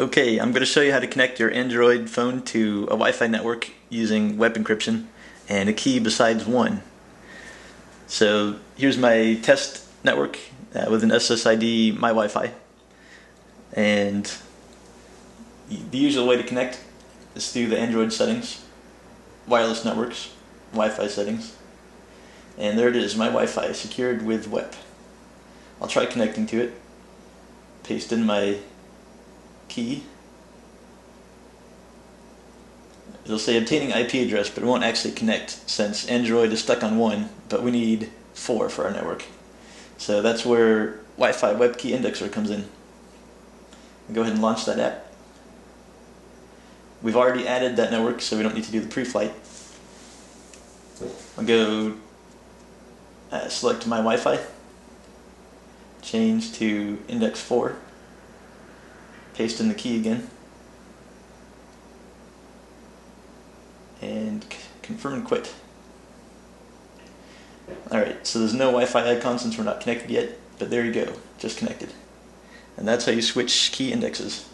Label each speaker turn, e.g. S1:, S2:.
S1: Okay, I'm going to show you how to connect your Android phone to a Wi-Fi network using WEP encryption and a key besides one. So here's my test network uh, with an SSID My Wi-Fi and the usual way to connect is through the Android settings, wireless networks, Wi-Fi settings, and there it is, my Wi-Fi secured with WEP. I'll try connecting to it, paste in my key. It'll say obtaining IP address, but it won't actually connect since Android is stuck on one, but we need four for our network. So that's where Wi-Fi WEP Key Indexer comes in. Go ahead and launch that app. We've already added that network, so we don't need to do the pre-flight. I'll go uh, select my Wi-Fi, change to index 4, paste in the key again, and confirm and quit. Alright, so there's no Wi-Fi icon since we're not connected yet, but there you go, just connected. And that's how you switch key indexes.